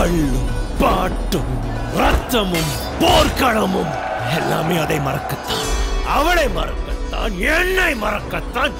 கள்ளும் பாட்டும் ரத்தமும் போர்க்களமும் எல்லாமே அதை மறக்கத்தான். அவளை மறக்கத்தான் என்னை மறக்கத்தான்.